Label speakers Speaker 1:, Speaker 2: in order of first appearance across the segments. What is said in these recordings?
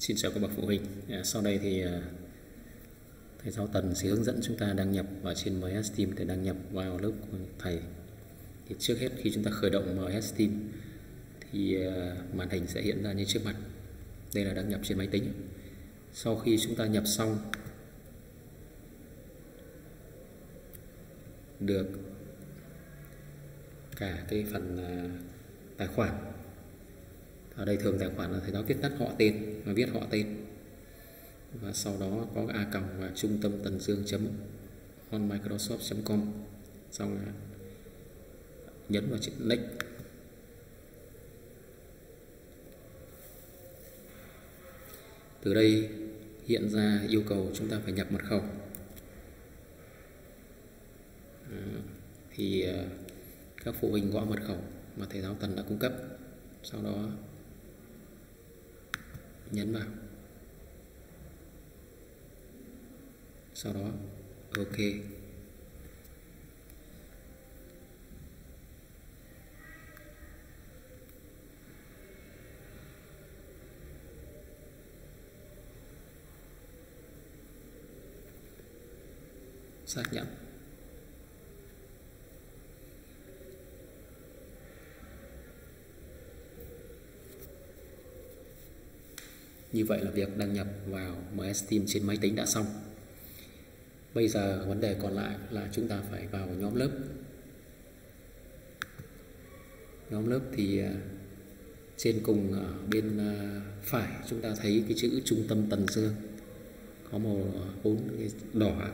Speaker 1: Xin chào các bậc phụ huynh. À, sau đây thì à, thầy giáo Tần sẽ hướng dẫn chúng ta đăng nhập vào trên MS Team để đăng nhập vào lớp của thầy. Thì trước hết khi chúng ta khởi động MS Team thì à, màn hình sẽ hiện ra như trước mặt. Đây là đăng nhập trên máy tính. Sau khi chúng ta nhập xong được cả cái phần à, tài khoản ở đây thường tài khoản là thầy giáo viết tắt họ tên và viết họ tên. Và sau đó có a còng và trung tâm tần dương chấm onmicrosoft com. Xong là nhấn vào chữ next từ đây hiện ra yêu cầu chúng ta phải nhập mật khẩu. À, thì à, các phụ huynh gõ mật khẩu mà thầy giáo tần đã cung cấp. Sau đó nhấn vào. Sau đó ok. Xác nhận. Như vậy là việc đăng nhập vào MS Team trên máy tính đã xong. Bây giờ vấn đề còn lại là chúng ta phải vào nhóm lớp. Nhóm lớp thì à, trên cùng ở bên à, phải chúng ta thấy cái chữ trung tâm tầng Dương có màu bốn đỏ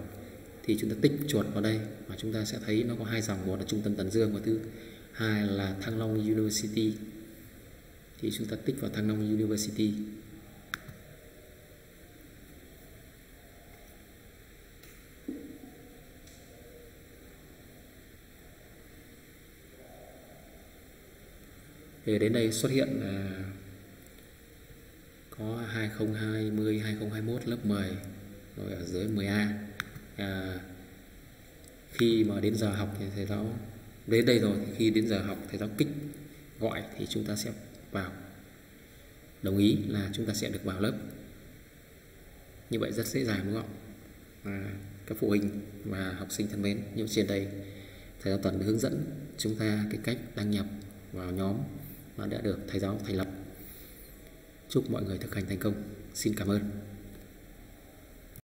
Speaker 1: thì chúng ta tích chuột vào đây và chúng ta sẽ thấy nó có hai dòng, một là trung tâm Tần Dương và thứ hai là Thăng Long University thì chúng ta tích vào Thăng Long University thì đến đây xuất hiện là có 2020 2021 lớp 10 rồi ở dưới 10A à, khi mà đến giờ học thì thầy giáo đến đây rồi thì khi đến giờ học thầy giáo kích gọi thì chúng ta sẽ vào. Đồng ý là chúng ta sẽ được vào lớp. Như vậy rất dễ dàng đúng không à, các phụ huynh và học sinh thân mến như trên đây thầy giáo tuần hướng dẫn chúng ta cái cách đăng nhập vào nhóm mà đã được thầy giáo thành lập. Chúc mọi người thực hành thành công. Xin cảm ơn.